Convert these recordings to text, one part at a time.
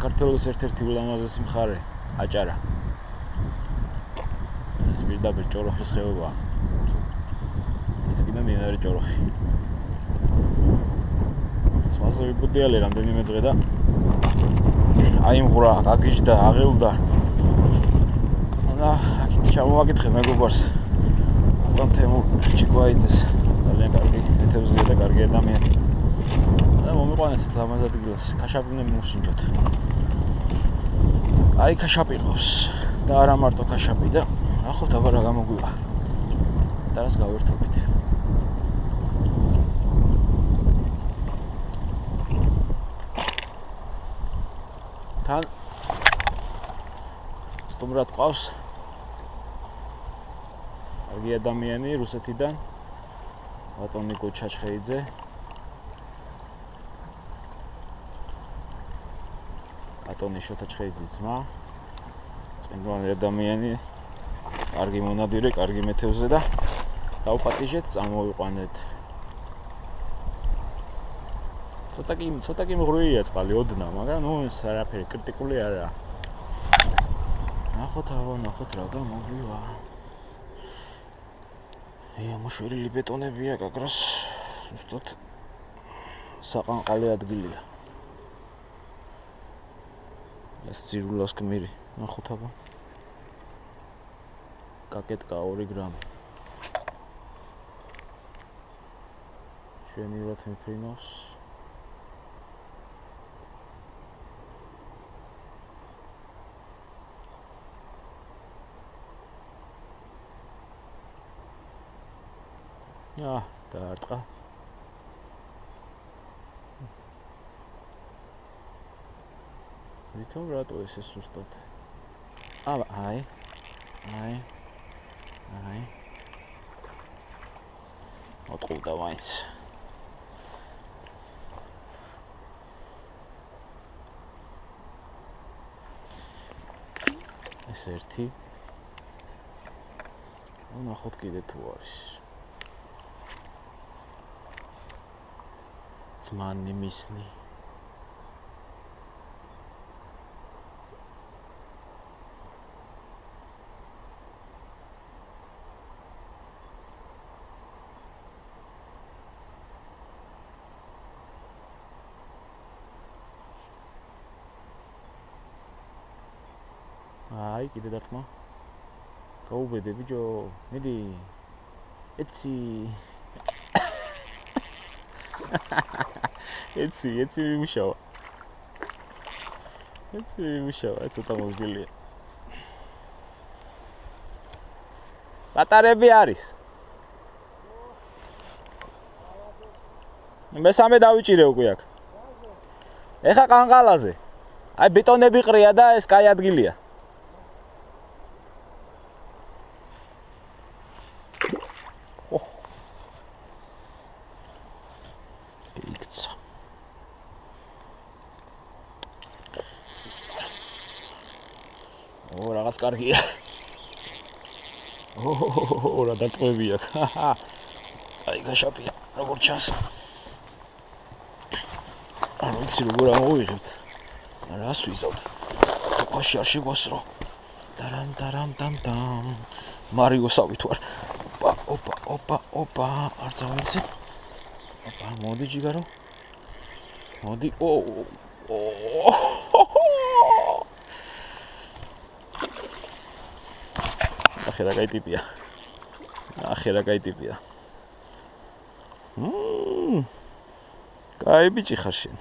საქართველოს ერთ-ერთი ულამაზესი მხარე აჭარა. ეს პირდაპირ ჭოროხის ხეობაა. ეს კიდე მინარე ჭოროხი. სვასო ვიბუდიალე რამდენიმე დღე და აი მღრა გაგიჟდა აღელდა. და აქეთ ჩამოვაკითხე მეგობარს. თან თემო ჩიკვაიძეს ძალიან კარგი ეთევზია და კარგი ადამიანი. და მომიყვანეს ეს ლამაზ ადგილას. ქაშაპინე მოვსინჯოთ. აი ქაშაპი ყავს და არა მარტო ქაშაპი და ახოთ აბა რა გამოგვივა. და რას გავერთობთ? თან სტუმრად ყავს კარგი ადამიანი რუსეთიდან ბატონი კოჩაჩხეიძე ბატონი შოთაჩხეიძის ძმა წინგვანი ადამიანი კარგი მონადირე, კარგი მეთევზე და დაუპატიჟეთ, წამოვიყვანეთ ცოტა კი ცოტა კი მღრუია წყალი ოდნა, მაგრამ ნუ ეს არაფერი კრიტიკული არა. ნახოთ ავა, ნახოთ რა გამოგვივა. ე მოშვერილი ბეტონებია გაგრას. ზუსტად საყანყალი ადგილია. ეს ძირულას კმირი, ნახოთ ავა. კაკეტკა 2 გრამი. ჩვენი რა თემფრინოს აა დაარტყა ვითომ რატო ესე სუსტად? აა აი აი აი. ოტყუდა მაინც. ეს ერთი. ნახოთ კიდე თუ არის. ძმანი მისნი აი კიდე დათმა გაუბედე ბიჭო მიდი ეცი ეცი, ეცი მიმშავა. ეცი მიმშავა, ცოტა მოგილია. ბატარები არის. მესამე დავიჭირე უკვე აქ. ეხა ყანყალაზე. აი ბეტონები ყრია და ეს კაი ადგილია. კარგია. ოო, რა დაწყვები აქ. აი, გაშაპია, როგორ ჩანს. არ ვიცი როგორ ამოვიღებთ. რას ვიზავთ? ოპაში არ შეგვასრო. დარამ დარამ დამ დამ. მარიოსავით ვარ. ოპა, ოპა, ოპა, ოპა, არ წავიცი. ოპა, მოდი ჯიგარო. მოდი. ო, ო. ახე რა кай ტიპია. ახე რა кай ტიპია. მმ. кай ბიჭი ხარ შენ.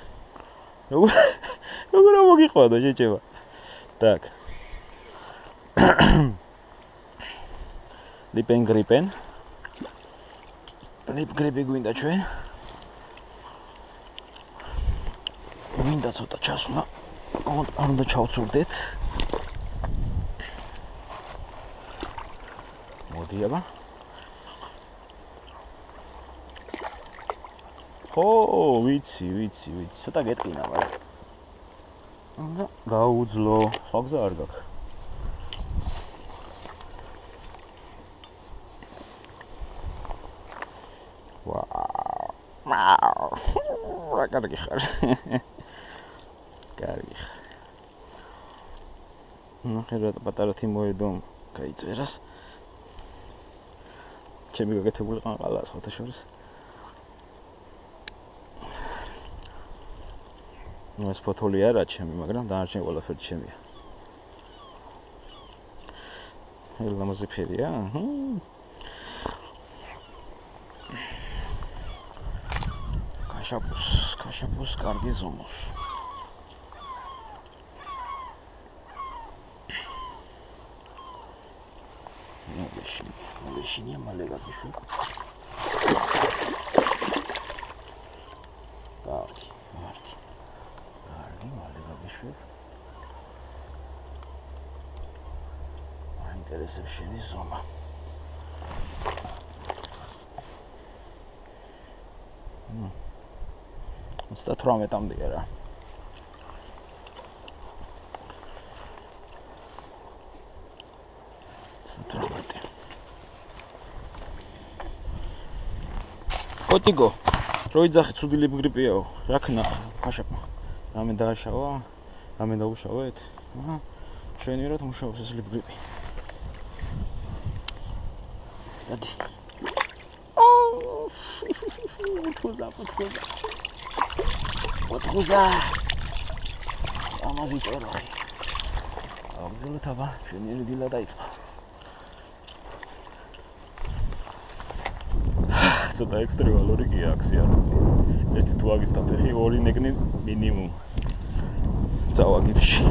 როგორ როგორ მოგიყვანო შეჭება. так. ლიპენ გრიპენ. ლიპ გრიპი გვინდა ჩვენ. გვინდა ცოტა ჩასვლა. არ უნდა ჩავცურდეთ. მოდი აბა ო ვიცი ვიცი ვიცი. ცოტა გეტყინა მაგრამ და გაუძლო. სხვა გზა არ გაქვს. ვაუ რა კარგი ხარ კარგი ხარ ну ხერა პატარა თიმოედო გაიწერას ჩემი გაკეთებული ყანყალა სხვათა შორის ну ეს ფოტოლი არა ჩემი მაგრამ დანარჩენი ყველაფერი ჩემია. ელამაზი ფერია აჰა. კაშაპუს კაშაპუს კარგი ზომოს მოვეშინი მოვეშინია მალე გაგიშვი. კარგი კარგი კარგი მალე გაგიშვი. აინტერესებს შენი ზომა. მ 38-მდე რა ოტიგო რო იძახი ცუდი ლიბგრიპიაო რა ქნა ხაშაპა რამე დააშავა რამე დაუშავეთ აჰა ჩვენი რა თუმშავს ეს ლიბგრიპი დადი. აუ თუზა თუზა თუზა ამაზი წერო. აღზელა თაბა ჩვენი დილა დაიწყო ცოტა ექსტრემალური კი აქცია რომ ერთი თვაგის და ფეხი ორი ნეკნი მინიმუმ. წავაგიფში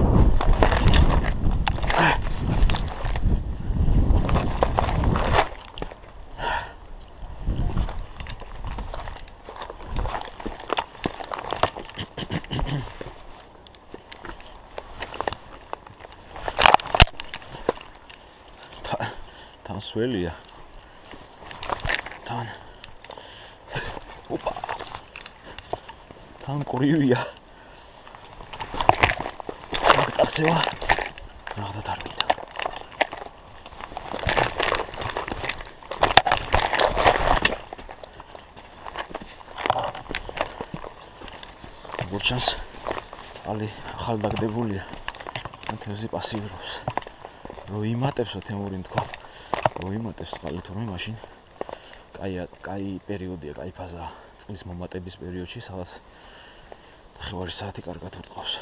თან სველია თან ყრივია. წაცევა. რაღაცა დარბიდა. გურჩანს წალი ახალ დაგდებულია. თევზი პასივრობს. რო იმატებსო თემური თქო. რო იმატებს წყალი თორმე მაშინ კაი კაი პერიოდია, კაი ფაზა წყლის მომატების პერიოდში, სადაც ნახევარი საათი კარგად ურტყავს.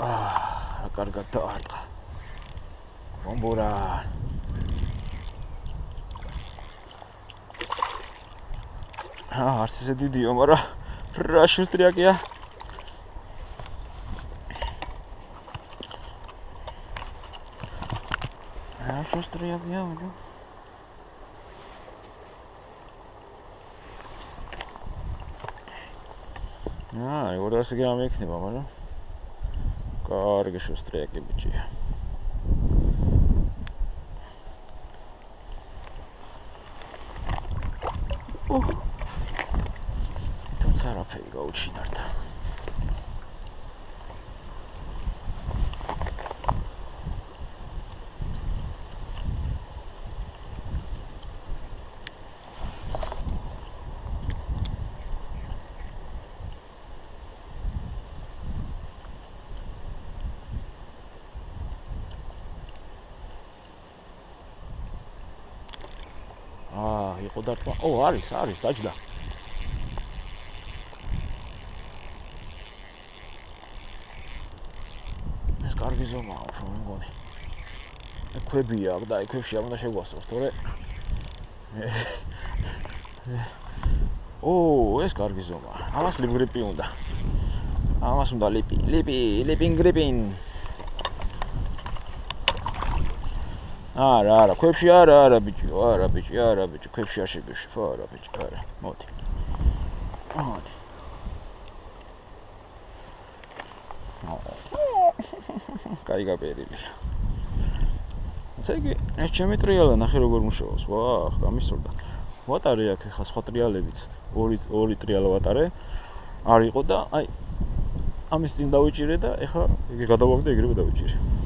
აა, კარგად დაარტყა. ბომბურა. აა, არც ისე დიდიო, მაგრამ რა შუსტრიაკია? შუსტრიაკია მაგრამ აა, ეგრე გრამი იქნება, მაგრამ კარგი შუსტრიაკი ბიჭია. თუმცა რაფერი გაუჩინარდა. იყო დარტყმა. ო, არის, არის, დაჯდა. ეს კარგი ზომაა, უფრო მგონი. ექვებია და ექვებში არ უნდა შეგვასწროს, თორე ო, ეს კარგი ზომაა. ამას ლიბგრიპი უნდა. ამას უნდა ლიპი, ლიპი, ლიპინგ არა, არა, ქვებში არა, არა, ბიჭო, არა, ბიჭი, არა, ბიჭი, ქვებში არ შეგეშვი, არა, ბიჭი, არა, მოდი. მოდი. კაი გაბერილი. ზეგი, ეს ჩემი ტრიალა ნახე როგორ მუშაობს. ვაჰ, გამისწორდა. ვატარე აქ ხა სხვა ტრიალებიც. ორი ორი ტრიალა ვატარე. არ იყო და აი ამის წინ დავიჭირე და ეხა იგი გადავაგდე ეგრევე დავიჭირე.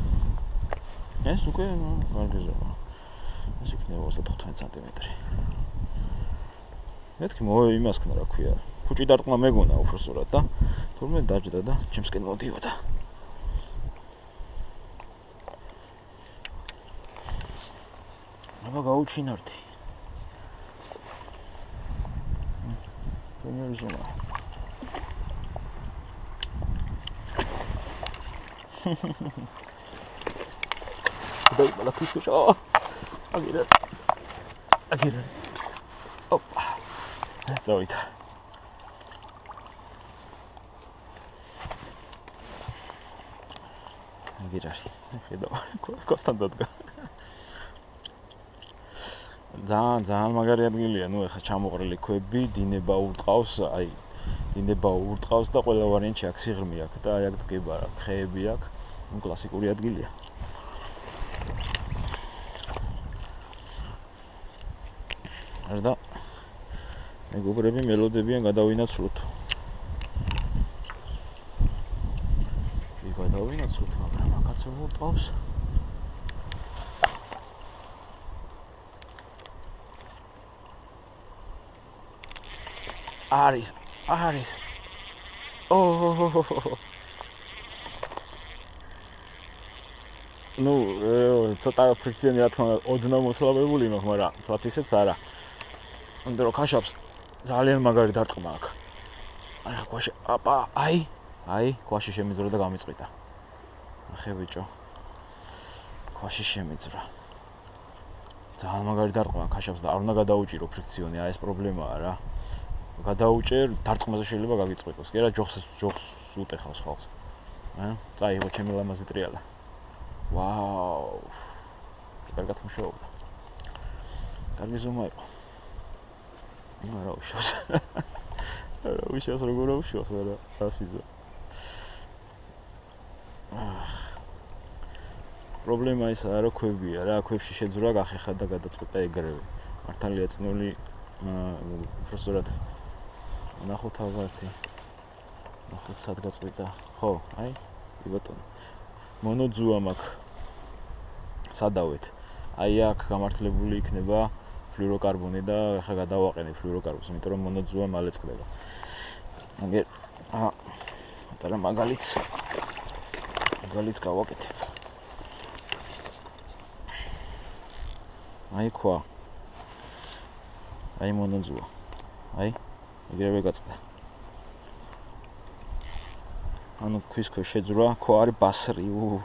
ეს უკვე კარგი ზომა. ეს იქნება 35 სანტიმეტრი. მეთქი მო იმას ქნა რა ქვია. ფუჭი დარტყმა მეგონა უფრო სწორად და თურმე დაჯდა და ჩემსკენ მოდიოდა. აბა გაუჩინართი. ტენერი ზომა. დაი ბალა ფისკო შო. აგირა. აგირა. ოპა. წავიდა. აგირა. ხედავ. კოსტან დადგა. ძალიან ძალიან მაგარი ადგილია, ნუ ეხა ჩამოყრილი ქვები, დინება ურტყავს, აი დინება ურტყავს და ყველა ვარიანტი აქ სიღრმე აქვს და აი აქ დგება რა, ხეები აქვს. ნუ კლასიკური ადგილია. არდა მეგობრები მელოდებიან გადავინაცვლოთ. იქ გადავინაცვლოთ, მაგრამ აკაცო ურტყავს. არის არის ო ნუ ცოტა ფრიქციონი რა თქმა უნდა ოდნავ მოსლავებული მაქვს მაგრამ თვათ ისეც არა უნდა რომ ხაშავს ძალიან მაგარი დარტყმა აქვს აი ყვაში აპა აი აი ყვაში შემიძრა და გამიწყვიტა ახე ბიჭო ყვაში შემიძრა ძალიან მაგარი დარტყმა ხაშავს და არ უნდა გადაუჭირო ფრიქციონი აი ეს პრობლემაა რა გადაუჭერ დარტყმაზე შეიძლება გაგიწყვეტოს. კი რა ჯოხს ჯოხს უტეხავს ხალხს. ა? წაიღო ჩემი ლამაზი ტრიალა. ვაუ. კარგად მუშაობდა. კარგი ზომა იყო. ნუ რა უშავს. რა უშავს როგორ უშავს რა ასიზა. პრობლემა ისაა რა ქვებია რა ქვებში შეძრა გახეხა და გადაწყვეტა ეგრევე. მართალია წნული პროფესორად ნახოთ ალბათი ნახოთ სად გაწყვიტა ხო აი კი ბატონო მონოძუა მაქვს სადავეთ? აი აქ გამართლებული იქნება ფლუოროკარბონი და ახლა გადავაყენე ფლუოროკარბონს იმიტომ რომ მონოძუა მალე წყდება. აგერ აა და მაგალიც მაგალიც გავაკეთე აი ყვა აი მონოძუა. აი ეგრევე გაწყდა. ანუ ქვის ქვეშ შეძრა, ხო არის ბასრი, უ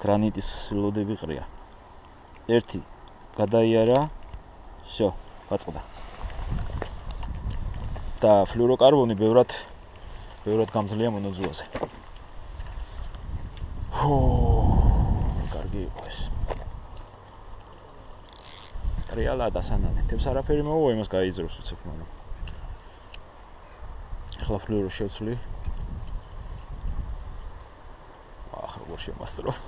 გრანიტის ლოდები ყრია. ერთი გადაიარა, всё, გაწყდა. და ფლუოროკარბონი ბევრად ბევრად გამძლეა მონოძუაზე. ხო, კარგი იყო ეს. რეალა დასანანე. თებს არაფერი მოუვა იმას გაიძროს უცებ, მაგრამ ახლა ფლუორო შევცვლი. ახლა როგორ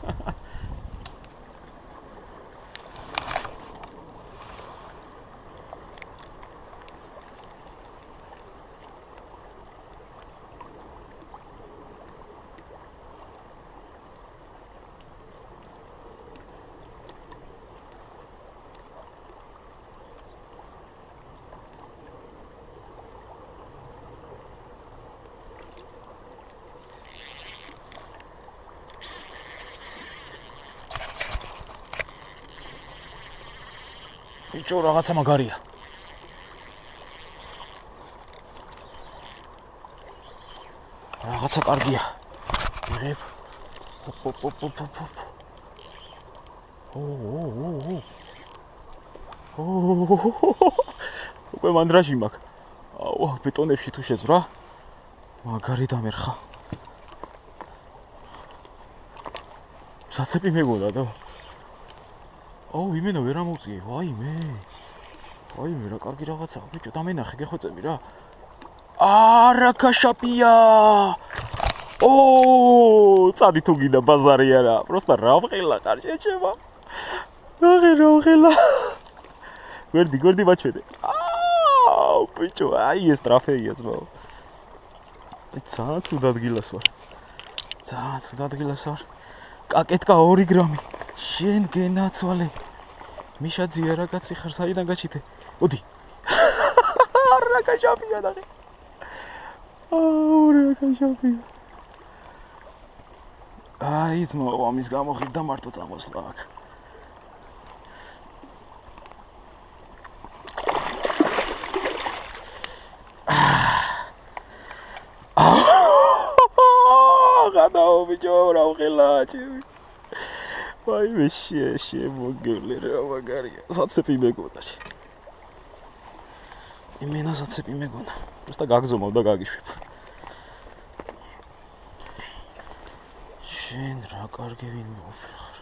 ბიჭო რაღაცა მაგარია. რაღაცა კარგია. მერებ უკვე მანდრაჟი მაქვს. აუ ბეტონებში თუ შეძრა მაგარი დამერხა. საცეპი მეგონა და აუ იმენა ვერ ამოწიე ვაიმე ვაიმე რა კარგი რაღაცაა ბიჭო დამენახე გეხვეწები რა. არა კაშაპია ო წადი თუ გინდა ბაზარი არა პროსტა რა ვღელა კარჩე ჩება აღე რა ვღელა. გვერდი გვერდი ბაჩვედე აუ ბიჭო აი ეს ტრაფეია ძმაო ძალიან ცუდად გილას ვარ ძალიან ცუდად გილას ვარ კაკეტკა 2 გრამი. შენ გენაცვალე. მიშა ძია რა კაცი ხარ, საიდან გაჩიტე? მოდი. რა კაჟაფია დაღი. აუ რა კაჟაფია. აი ძმო, ამის გამოხირდა მარტო წამოსვლა აქ. ბიჭო რა უხელა ჩემი ვაი მე შე შე მოგგული რა მაგარია საცეპი მეგონა შე იმენა საცეპი მეგონა просто გაგზომავ და გაგიშვებ შენ რა კარგი ვინ მოფხარ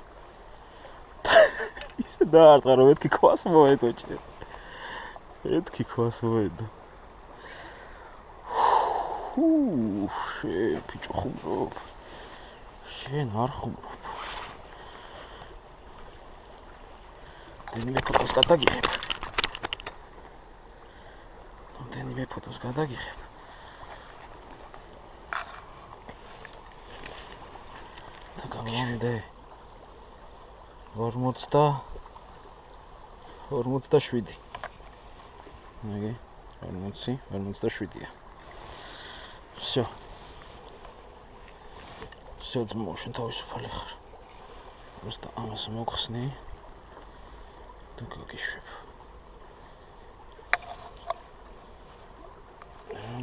ისე დაარტყა რომ მეთქი ქვას მოედო ჩე მეთქი ქვას მოედო ჰუ შე პიჭო ხუმრობ შენ არ ხუმრობ დენიმე ფოტოს გადაგიღებ დენიმე ფოტოს გადაგიღებ და გამონდე 40 47 აგი 40 47-ია всё всё ძმოშენ თავისუფალი ხარ просто ამას მოხსნი და გაგიშვებ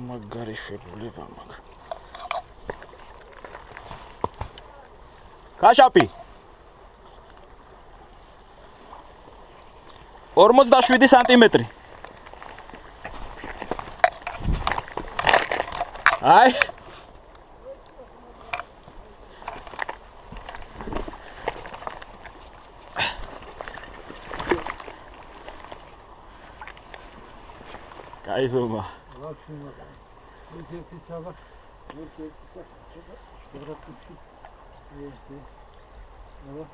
მაგარი შეფულება მაგ კაშაპი 47 სანტიმეტრი აი კაიზომა ეს ერთი საბა ეს ერთი საბა შეგრაფიში ესე აბა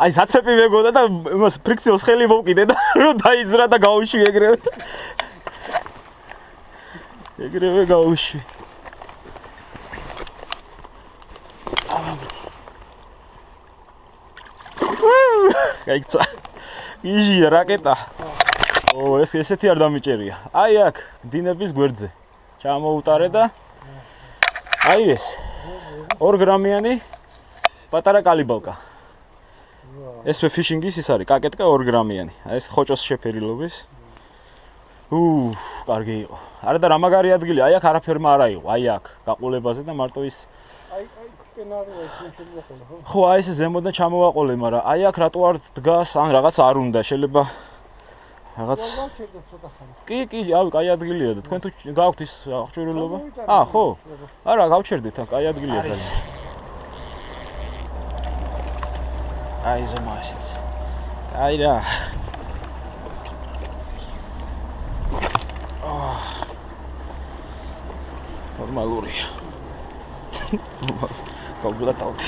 აი საცეპი მეგონა და იმას ფრიქციოს ხელი მოვკიდე და რომ დაიძრა და გაუშვი ეგრევე. ეგრევე გაუშვი. გაიქცა. იჟი რაკეტა. ო ეს ესეთი არ დამიჭერია. აი აქ დინების გვერდზე. ჩამოუტარე და აი ეს 2 გრამიანი პატარა კალიბალკა. ეს ფიშინგის ის არის, კაკეტკა 2 გრამიანი. ეს ხოჭოს შეფერილობის. უუ, კარგი იყო. არა და რა მაგარი ადგილი, აი აქ არაფერმა არა იყო, აი აქ გაყოლებაზე და მარტო ის აი სცენარია შეიძლება ხო? აი ეს ზემოდან ჩამოვაყოლე, მაგრამ აი აქ რატო არ დგას, ან რაღაც არ უნდა, შეიძლება რაღაც კი, კი, აი კაი ადგილია და თქვენ თუ გაქვთ ის აღჭურვილობა? აა, ხო. არა, გავჩერდით, კაი ადგილია ძალიან. აი ზომასიც. აი რა. ნორმალურია. კაუბრა თავი.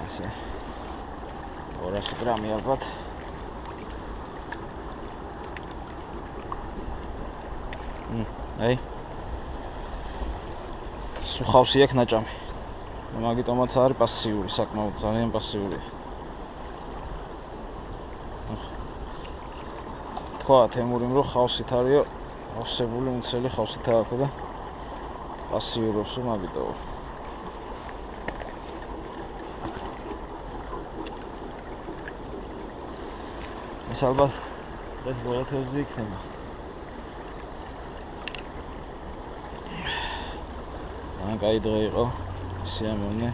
ასე. 200 გრამი ალბათ. აი სუხავსი აქ ნაჭამი მაგიტომაც არის პასიური საკმაოდ ძალიან პასიური თქვა თემურიმ რომ ხავსით არისო? ავსებული მცელი ხავსით აქვს და პასიურობს მაგიტო ეს ალბათ ეს ბოლათევზი იქნება. ძალიან კაი დღე იყო სიამოვნე